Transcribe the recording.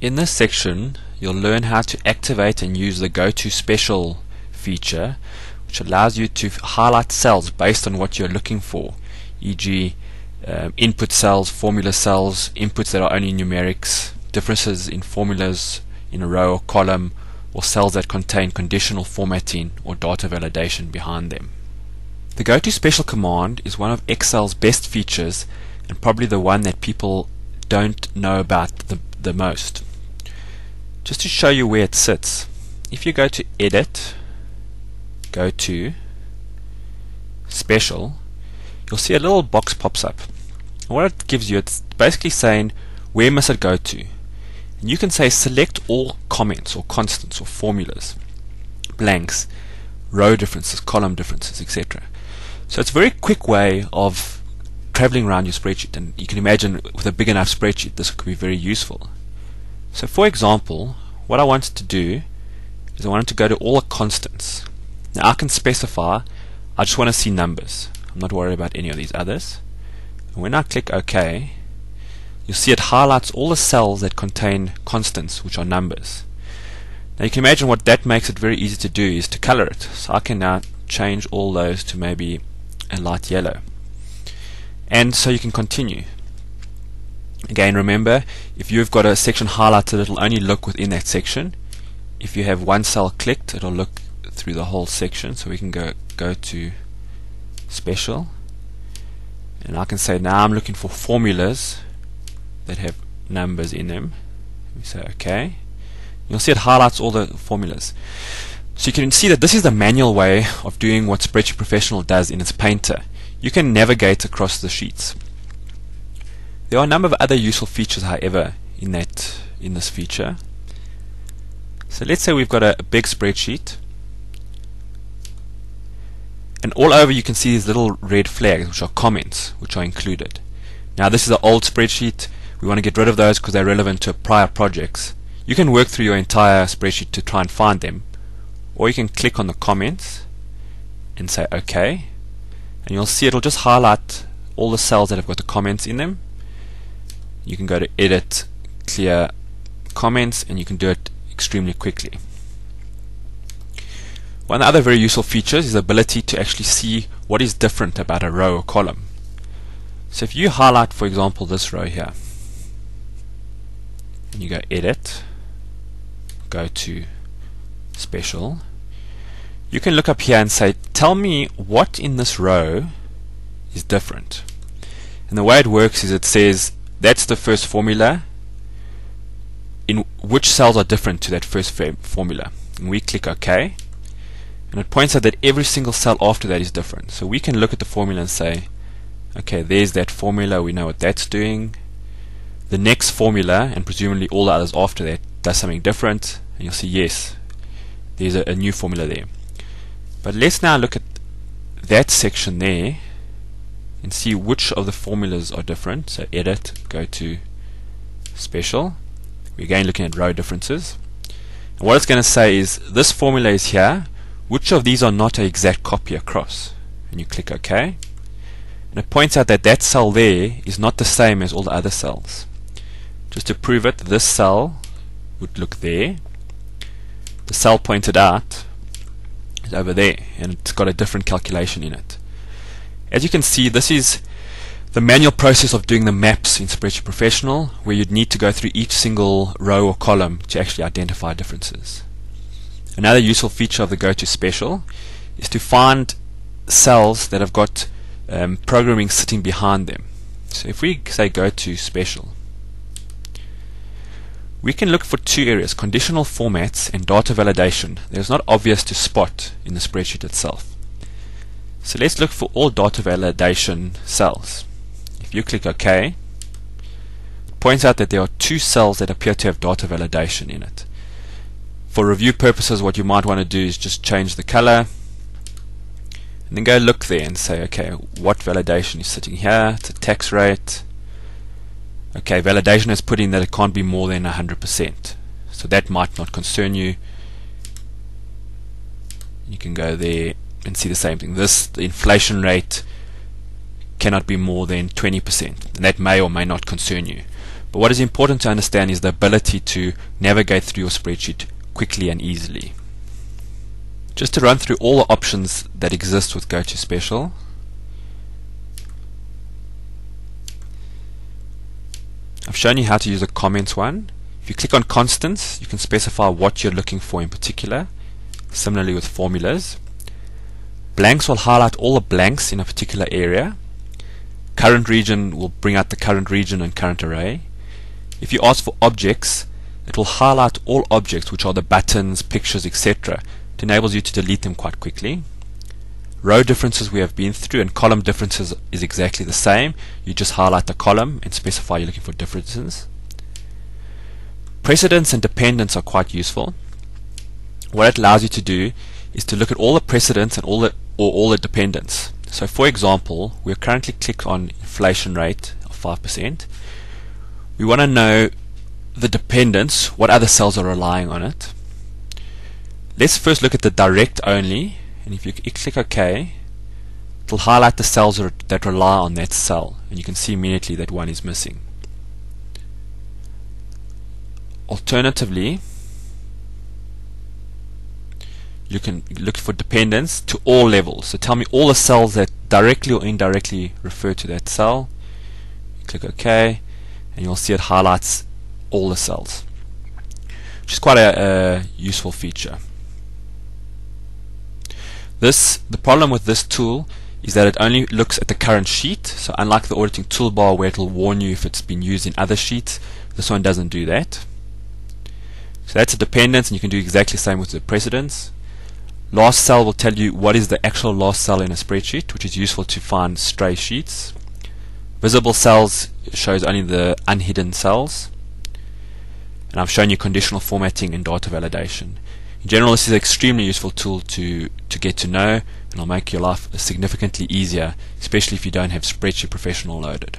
In this section, you'll learn how to activate and use the Go to Special feature, which allows you to highlight cells based on what you're looking for, e.g., um, input cells, formula cells, inputs that are only numerics, differences in formulas in a row or column, or cells that contain conditional formatting or data validation behind them. The Go to Special command is one of Excel's best features and probably the one that people don't know about the, the most. Just to show you where it sits, if you go to Edit, go to Special, you'll see a little box pops up. What it gives you, it's basically saying where must it go to. And you can say select all comments or constants or formulas, blanks, row differences, column differences, etc. So it's a very quick way of traveling around your spreadsheet and you can imagine with a big enough spreadsheet this could be very useful. So for example, what I wanted to do is I wanted to go to all the constants. Now I can specify, I just want to see numbers. I'm not worried about any of these others. And when I click OK, you'll see it highlights all the cells that contain constants, which are numbers. Now you can imagine what that makes it very easy to do is to color it. So I can now change all those to maybe a light yellow. And so you can continue. Again, remember, if you've got a section highlighted, it'll only look within that section. If you have one cell clicked, it'll look through the whole section. So we can go go to special, and I can say now I'm looking for formulas that have numbers in them. We say OK. You'll see it highlights all the formulas. So you can see that this is the manual way of doing what Spreadsheet Professional does in its Painter. You can navigate across the sheets. There are a number of other useful features, however, in that in this feature. So let's say we've got a, a big spreadsheet, and all over you can see these little red flags, which are comments, which are included. Now this is an old spreadsheet. We want to get rid of those because they're relevant to prior projects. You can work through your entire spreadsheet to try and find them, or you can click on the comments and say OK, and you'll see it'll just highlight all the cells that have got the comments in them you can go to edit clear comments and you can do it extremely quickly. One other very useful features is the ability to actually see what is different about a row or column. So if you highlight for example this row here and you go edit go to special you can look up here and say tell me what in this row is different. And the way it works is it says that's the first formula. In which cells are different to that first formula? And we click OK. And it points out that every single cell after that is different. So we can look at the formula and say okay there's that formula. We know what that's doing. The next formula and presumably all the others after that does something different. And you'll see yes there's a, a new formula there. But let's now look at that section there and see which of the formulas are different. So edit, go to special. We're again looking at row differences. And what it's going to say is this formula is here. Which of these are not an exact copy across? And you click OK. And it points out that that cell there is not the same as all the other cells. Just to prove it, this cell would look there. The cell pointed out is over there, and it's got a different calculation in it. As you can see, this is the manual process of doing the maps in Spreadsheet Professional, where you'd need to go through each single row or column to actually identify differences. Another useful feature of the Go to Special is to find cells that have got um, programming sitting behind them. So if we say Go to Special, we can look for two areas, conditional formats and data validation. They're not obvious to spot in the spreadsheet itself. So let's look for all data validation cells. If you click OK, it points out that there are two cells that appear to have data validation in it. For review purposes, what you might want to do is just change the color and then go look there and say, okay, what validation is sitting here? It's a tax rate. Okay, validation has put in that it can't be more than 100%. So that might not concern you. You can go there and see the same thing. This the inflation rate cannot be more than 20%. And that may or may not concern you. But what is important to understand is the ability to navigate through your spreadsheet quickly and easily. Just to run through all the options that exist with GoToSpecial, I've shown you how to use the comments one. If you click on constants, you can specify what you're looking for in particular. Similarly with formulas. Blanks will highlight all the blanks in a particular area. Current region will bring out the current region and current array. If you ask for objects, it will highlight all objects which are the buttons, pictures, etc. It enables you to delete them quite quickly. Row differences we have been through and column differences is exactly the same. You just highlight the column and specify you're looking for differences. Precedents and dependents are quite useful. What it allows you to do is to look at all the precedents and all the or all the dependents. So for example, we're currently clicked on inflation rate of 5%. We want to know the dependents, what other cells are relying on it. Let's first look at the direct only, and if you click OK, it will highlight the cells that rely on that cell, and you can see immediately that one is missing. Alternatively, you can look for dependents to all levels. So tell me all the cells that directly or indirectly refer to that cell. Click OK, and you'll see it highlights all the cells, which is quite a, a useful feature. This the problem with this tool is that it only looks at the current sheet. So unlike the auditing toolbar where it will warn you if it's been used in other sheets, this one doesn't do that. So that's a dependence, and you can do exactly the same with the precedents. Last cell will tell you what is the actual last cell in a spreadsheet, which is useful to find stray sheets. Visible cells shows only the unhidden cells. And I've shown you conditional formatting and data validation. In general, this is an extremely useful tool to, to get to know, and will make your life significantly easier, especially if you don't have Spreadsheet Professional loaded.